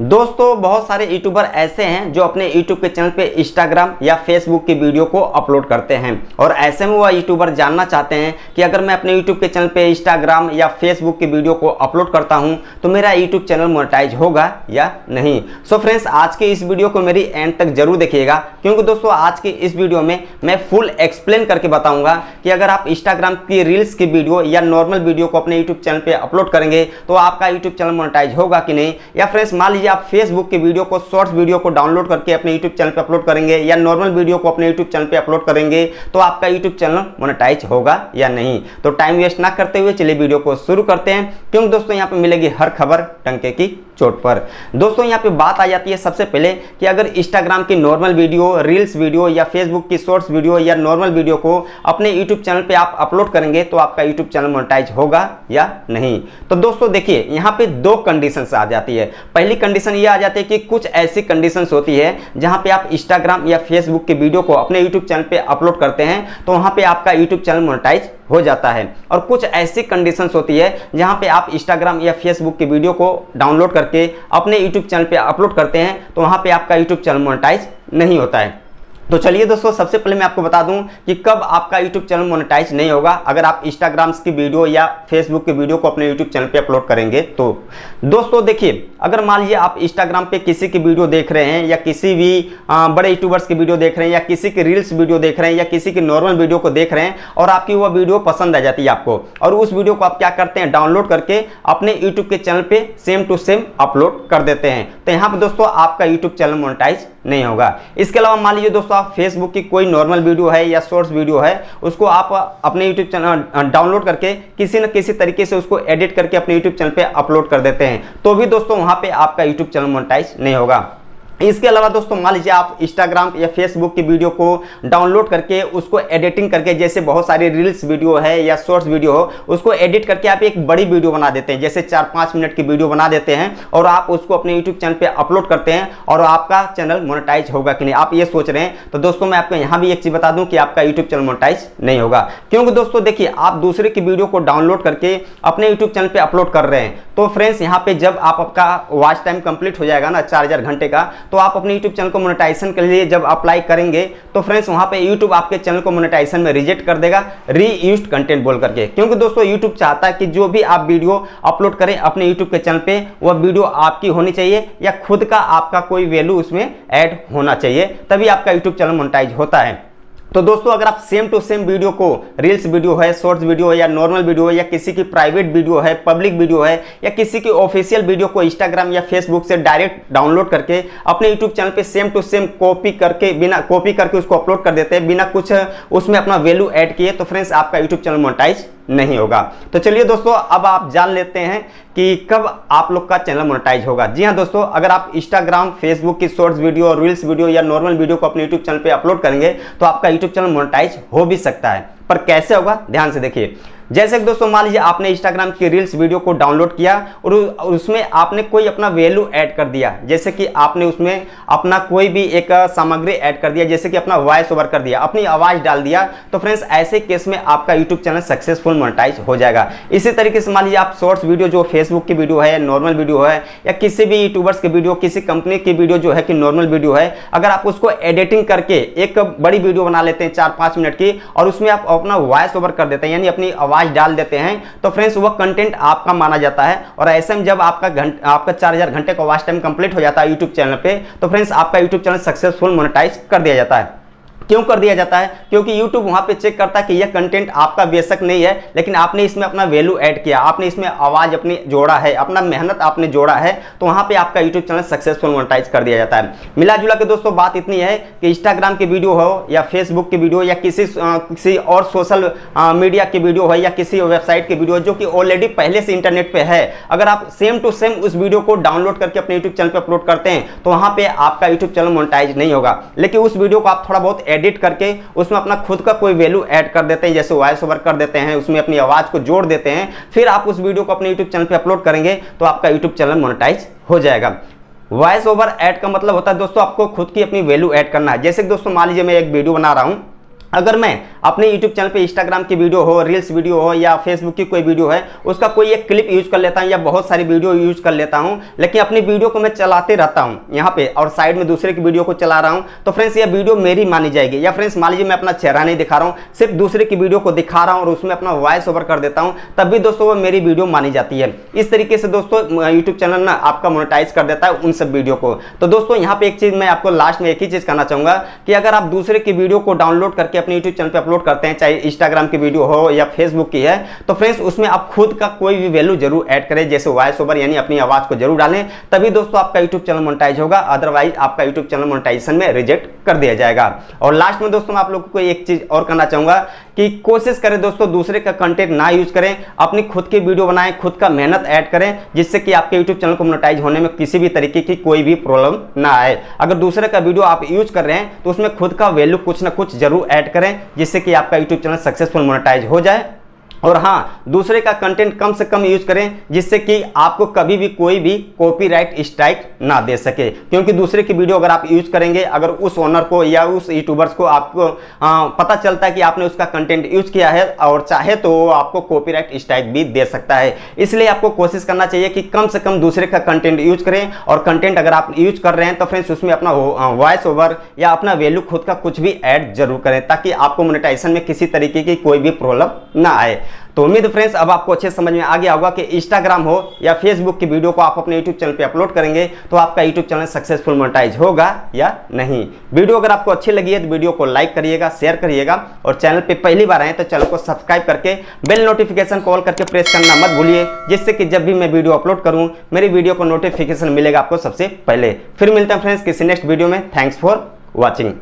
दोस्तों, बहुत सारे यूट्यूबर ऐसे हैं जो अपने यूट्यूब के चैनल पे इंस्टाग्राम या फेसबुक की वीडियो को अपलोड करते हैं। और ऐसे में वह यूट्यूबर जानना चाहते हैं कि अगर मैं अपने यूट्यूब के चैनल पे इंस्टाग्राम या फेसबुक की वीडियो को अपलोड करता हूँ तो मेरा यूट्यूब चैनल मोनेटाइज होगा या नहीं? सो फ्रेंड्स आज के इस वीडियो को मेरी एंड तक ज़रूर देखिएगा, क्योंकि दोस्तों, आज की इस वीडियो में मैं फुल एक्सप्लेन करके बताऊँगा कि अगर आप इंस्टाग्राम की रील्स की वीडियो या नॉर्मल वीडियो को अपने यूट्यूब चैनल पर अपलोड करेंगे तो आपका यूट्यूब चैनल मोनेटाइज होगा कि नहीं? या फ्रेंड्स मान लीजिए आप फेसबुक के वीडियो को शॉर्ट्स वीडियो को डाउनलोड करके अपने यूट्यूब चैनल पर अपलोड करेंगे या नॉर्मल वीडियो को अपने यूट्यूब चैनल पर अपलोड करेंगे तो आपका यूट्यूब चैनल मोनेटाइज होगा या नहीं? तो टाइम वेस्ट ना करते हुए चलिए वीडियो को शुरू करते हैं। क्योंकि दोस्तों, यहाँ पर मिलेगी हर खबर टंके की चोट पर। दोस्तों, यहाँ पे बात आ जाती है सबसे पहले कि अगर इंस्टाग्राम की नॉर्मल वीडियो रील्स वीडियो या फेसबुक की शॉर्ट्स वीडियो या नॉर्मल वीडियो को अपने यूट्यूब चैनल पे आप अपलोड करेंगे तो आपका यूट्यूब चैनल मोनेटाइज होगा या नहीं? तो दोस्तों, देखिए, यहाँ पे दो कंडीशन आ जाती है। पहली कंडीशन ये आ जाती है कि कुछ ऐसी कंडीशन होती है जहाँ पे आप इंस्टाग्राम या फेसबुक के वीडियो को अपने यूट्यूब चैनल पर अपलोड करते हैं तो वहाँ पर आपका यूट्यूब चैनल मोनेटाइज हो जाता है। और कुछ ऐसी कंडीशंस होती है जहाँ पे आप इंस्टाग्राम या फेसबुक की वीडियो को डाउनलोड करके अपने यूट्यूब चैनल पे अपलोड करते हैं तो वहाँ पे आपका यूट्यूब चैनल मोनेटाइज नहीं होता है। तो चलिए दोस्तों सबसे पहले मैं आपको बता दूँ कि कब आपका यूट्यूब चैनल मोनेटाइज नहीं होगा। अगर आप इंस्टाग्राम की वीडियो या फेसबुक की वीडियो को अपने यूट्यूब चैनल पे अपलोड करेंगे तो दोस्तों देखिए अगर मान लीजिए आप इंस्टाग्राम पे किसी की वीडियो देख रहे हैं या किसी भी आ, बड़े यूट्यूबर्स की वीडियो देख रहे हैं या किसी की रील्स वीडियो देख रहे हैं या किसी की नॉर्मल वीडियो को देख रहे हैं और आपकी वह वीडियो पसंद आ जाती है आपको और उस वीडियो को आप क्या करते हैं डाउनलोड करके अपने यूट्यूब के चैनल पर सेम टू सेम अपलोड कर देते हैं। तो यहाँ पर दोस्तों आपका यूट्यूब चैनल मोनेटाइज नहीं होगा। इसके अलावा मान लीजिए दोस्तों, आप फेसबुक की कोई नॉर्मल वीडियो है या शॉर्ट्स वीडियो है, उसको आप अपने यूट्यूब चैनल डाउनलोड करके किसी न किसी तरीके से उसको एडिट करके अपने यूट्यूब चैनल पर अपलोड कर देते हैं। तो भी दोस्तों, वहाँ पर आपका यूट्यूब चैनल मोनिटाइज नहीं होगा। इसके अलावा दोस्तों, मान लीजिए आप इंस्टाग्राम या फेसबुक की वीडियो को डाउनलोड करके उसको एडिटिंग करके, जैसे बहुत सारी रील्स वीडियो है या शॉर्ट्स वीडियो हो, उसको एडिट करके आप एक बड़ी वीडियो बना देते हैं। जैसे चार पाँच मिनट की वीडियो बना देते हैं और आप उसको अपने यूट्यूब चैनल पर अपलोड करते हैं और आपका चैनल मोनेटाइज होगा कि नहीं। आप ये सोच रहे हैं। तो दोस्तों, मैं आपको यहाँ भी एक चीज़ बता दूँ कि आपका यूट्यूब चैनल मोनेटाइज नहीं होगा। क्योंकि दोस्तों, देखिए, आप दूसरे की वीडियो को डाउनलोड करके अपने यूट्यूब चैनल पर अपलोड कर रहे हैं। तो फ्रेंड्स यहाँ पर जब आप आपका वॉच टाइम कंप्लीट हो जाएगा ना, चार हज़ार घंटे का तो आप अपने यूट्यूब चैनल को मोनेटाइजेशन के लिए जब अप्लाई करेंगे तो फ्रेंड्स वहाँ पे यूट्यूब आपके चैनल को मोनेटाइजेशन में रिजेक्ट कर देगा री कंटेंट बोल करके। क्योंकि दोस्तों यूट्यूब चाहता है कि जो भी आप वीडियो अपलोड करें अपने यूट्यूब के चैनल पर वह वीडियो आपकी होनी चाहिए या खुद का आपका कोई वैल्यू उसमें ऐड होना चाहिए, तभी आपका यूट्यूब चैनल मोनिटाइज होता है। तो दोस्तों, अगर आप सेम टू सेम वीडियो को रील्स वीडियो है शॉर्ट्स वीडियो है, या नॉर्मल वीडियो है, या किसी की प्राइवेट वीडियो है पब्लिक वीडियो है, या किसी की ऑफिशियल वीडियो को इंस्टाग्राम या फेसबुक से डायरेक्ट डाउनलोड करके अपने यूट्यूब चैनल पे सेम टू सेम कॉपी करके, बिना कॉपी करके उसको अपलोड कर देते हैं, बिना कुछ उसमें अपना वैल्यू ऐड किए तो फ्रेंड्स आपका यूट्यूब चैनल मोनेटाइज नहीं होगा। तो चलिए दोस्तों, अब आप जान लेते हैं कि कब आप लोग का चैनल मोनेटाइज होगा। जी हाँ दोस्तों, अगर आप इंस्टाग्राम फेसबुक की शॉर्ट्स वीडियो और रील्स वीडियो या नॉर्मल वीडियो को अपने यूट्यूब चैनल पर अपलोड करेंगे तो आपका यूट्यूब चैनल मोनेटाइज हो भी सकता है। पर कैसे होगा? ध्यान से देखिए। जैसे कि दोस्तों, मान लीजिए आपने इंस्टाग्राम की रील्स वीडियो को डाउनलोड किया और उसमें आपने कोई अपना वैल्यू ऐड कर दिया। जैसे कि आपने उसमें अपना कोई भी एक सामग्री ऐड कर दिया, जैसे कि अपना वॉइस ओवर कर दिया, अपनी आवाज़ डाल दिया तो फ्रेंड्स ऐसे केस में आपका यूट्यूब चैनल सक्सेसफुल मोनिटाइज हो जाएगा। इसी तरीके से मान लीजिए आप शॉर्ट्स वीडियो जो फेसबुक की वीडियो है नॉर्मल वीडियो है, या किसी भी यूट्यूबर्स की वीडियो किसी कंपनी की वीडियो जो है कि नॉर्मल वीडियो है, अगर आप उसको एडिटिंग करके एक बड़ी वीडियो बना लेते हैं चार पाँच मिनट की, और उसमें आप अपना वॉइस ओवर कर देते हैं, यानी अपनी आवाज़ डाल देते हैं। तो फ्रेंड्स वो कंटेंट आपका माना जाता है और ऐसे में जब आपका घंट आपका चार हज़ार घंटे का वॉच टाइम कंप्लीट हो जाता है यूट्यूब चैनल पर तो फ्रेंड्स आपका यूट्यूब चैनल सक्सेसफुल मोनिटाइज कर दिया जाता है। क्यों कर दिया जाता है? क्योंकि YouTube वहाँ पे चेक करता है कि यह कंटेंट आपका बेशक नहीं है, लेकिन आपने इसमें अपना वैल्यू ऐड किया, आपने इसमें आवाज़ अपनी जोड़ा है, अपना मेहनत आपने जोड़ा है तो वहाँ पे आपका YouTube चैनल सक्सेसफुल मोनेटाइज कर दिया जाता है। मिला जुला के दोस्तों, बात इतनी है कि इंस्टाग्राम की वीडियो हो या फेसबुक की वीडियो या किसी किसी और सोशल मीडिया की वीडियो हो या किसी वेबसाइट की वीडियो जो कि ऑलरेडी पहले से इंटरनेट पर है, अगर आप सेम टू सेम उस वीडियो को डाउनलोड करके अपने यूट्यूब चैनल पर अपलोड करते हैं तो वहाँ पर आपका यूट्यूब चैनल मोनेटाइज नहीं होगा। लेकिन उस वीडियो को आप थोड़ा बहुत एडिट करके उसमें अपना खुद का कोई वैल्यू ऐड कर देते हैं, जैसे वॉइस ओवर कर देते हैं, उसमें अपनी आवाज़ को जोड़ देते हैं, फिर आप उस वीडियो को अपने यूट्यूब चैनल पर अपलोड करेंगे तो आपका यूट्यूब चैनल मोनिटाइज हो जाएगा। वॉइस ओवर ऐड का मतलब होता है, दोस्तों, आपको खुद की अपनी वैल्यू ऐड करना है। जैसे दोस्तों, मान लीजिए मैं एक वीडियो बना रहा हूँ अगर मैं अपने YouTube चैनल पे इंस्टाग्राम की वीडियो हो रील्स वीडियो हो या फेसबुक की कोई वीडियो है, उसका कोई एक क्लिप यूज़ कर लेता हूँ या बहुत सारी वीडियो यूज़ कर लेता हूँ, लेकिन अपनी वीडियो को मैं चलाते रहता हूँ यहाँ पे और साइड में दूसरे की वीडियो को चला रहा हूँ तो फ्रेंड्स यह वीडियो मेरी मानी जाएगी। या फ्रेंड्स मान लीजिए मैं अपना चेहरा नहीं दिखा रहा हूँ, सिर्फ़ दूसरे की वीडियो को दिखा रहा हूँ और उसमें अपना वॉइस ओवर कर देता हूँ तब भी दोस्तों वो मेरी वीडियो मानी जाती है। इस तरीके से दोस्तों यूट्यूब चैनल ना आपका मोनिटाइज कर देता है उन सब वीडियो को। तो दोस्तों, यहाँ पे एक चीज़ मैं आपको लास्ट में एक ही चीज़ कहना चाहूँगा कि अगर आप दूसरे की वीडियो को डाउनलोड करके अपने यूट्यूब चैनल पर अपलोड करते हैं, चाहे इंस्टाग्राम की वीडियो हो या फेसबुक की है तो फ्रेंड्स उसमें आप खुद का कोई भी वैल्यू ज़रूर ऐड करें, जैसे वॉइस ओवर यानी अपनी आवाज़ को ज़रूर डालें, तभी दोस्तों आपका यूट्यूब चैनल मोनिटाइज होगा अदरवाइज़ आपका यूट्यूब चैनल मोनिटाइजेशन में रिजेक्ट कर दिया जाएगा। और लास्ट में दोस्तों आप लोगों को एक चीज़ और करना चाहूँगा कि कोशिश करें दोस्तों, दूसरे का कंटेंट ना यूज़ करें, अपनी खुद की वीडियो बनाएँ, खुद का मेहनत ऐड करें, जिससे कि आपके यूट्यूब चैनल को मोनेटाइज होने में किसी भी तरीके की कोई भी प्रॉब्लम ना आए। अगर दूसरे का वीडियो आप यूज़ कर रहे हैं तो उसमें खुद का वैल्यू कुछ ना कुछ ज़रूर ऐड करें जिससे कि आपका यूट्यूब चैनल सक्सेसफुल मोनेटाइज हो जाए। और हाँ दूसरे का कंटेंट कम से कम यूज़ करें जिससे कि आपको कभी भी कोई भी कॉपीराइट स्ट्राइक ना दे सके। क्योंकि दूसरे की वीडियो अगर आप यूज़ करेंगे अगर उस ओनर को या उस यूट्यूबर्स को आपको आ, पता चलता है कि आपने उसका कंटेंट यूज़ किया है और चाहे तो वो आपको कॉपीराइट स्ट्राइक भी दे सकता है। इसलिए आपको कोशिश करना चाहिए कि कम से कम दूसरे का कंटेंट यूज़ करें और कंटेंट अगर आप यूज़ कर रहे हैं तो फ्रेंड्स उसमें अपना वॉइस ओवर या अपना वैल्यू खुद का कुछ भी ऐड ज़रूर करें ताकि आपको मोनेटाइजेशन में किसी तरीके की कोई भी प्रॉब्लम ना आए। तो उम्मीद फ्रेंड्स, अब आपको अच्छे समझ में आ गया होगा कि इंस्टाग्राम हो या फेसबुक की वीडियो को आप अपने यूट्यूब चैनल पे अपलोड करेंगे तो आपका यूट्यूब चैनल सक्सेसफुल मोनेटाइज होगा या नहीं। वीडियो अगर आपको अच्छी लगी है तो वीडियो को लाइक करिएगा शेयर करिएगा और चैनल पर पहली बार आए तो चैनल को सब्सक्राइब करके बेल नोटिफिकेशन कॉल करके प्रेस करना मत भूलिए, जिससे कि जब भी मैं वीडियो अपलोड करूँ, मेरी वीडियो को नोटिफिकेशन मिलेगा आपको सबसे पहले। फिर मिलते हैं फ्रेंड्स, किसी नेक्स्ट वीडियो में। Thanks for watching